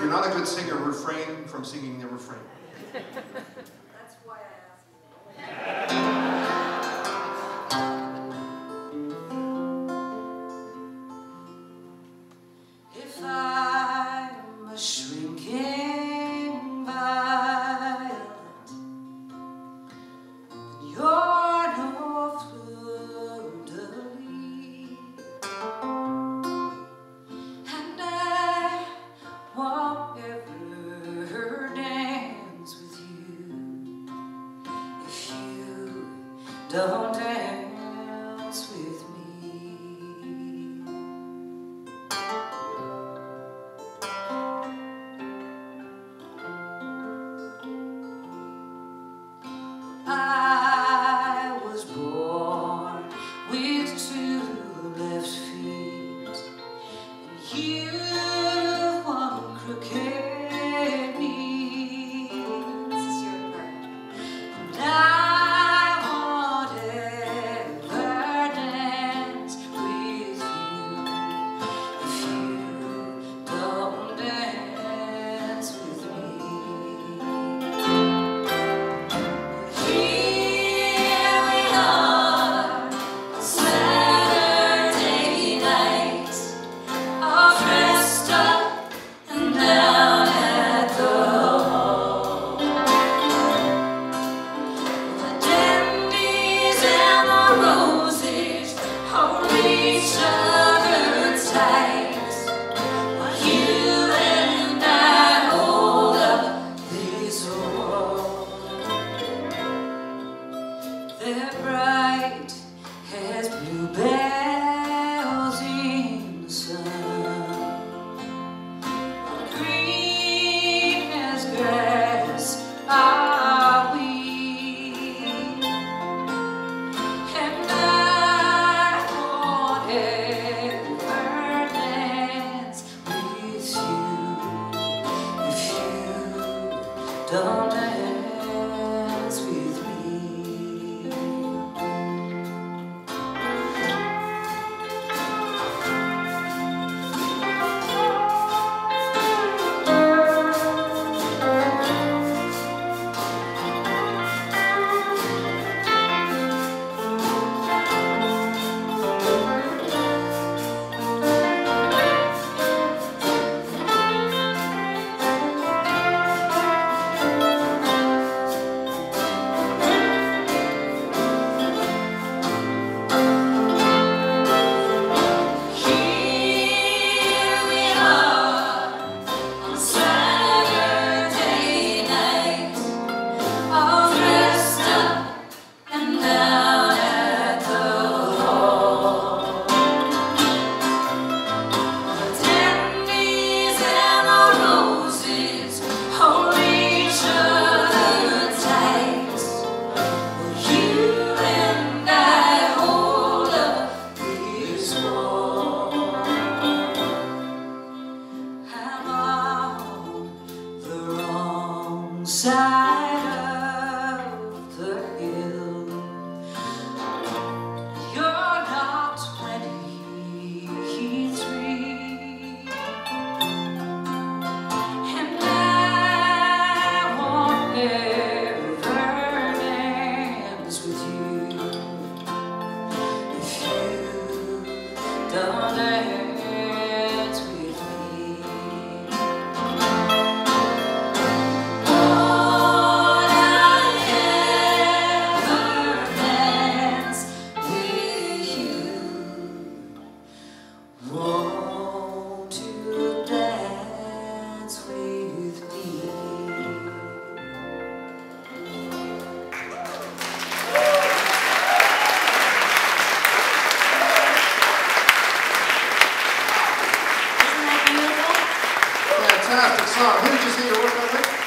If you're not a good singer, refrain from singing the refrain. Don't they're bright as bluebells in the sun. Green as grass and I with you if you don't. Oh. guitar. Who did you see your work on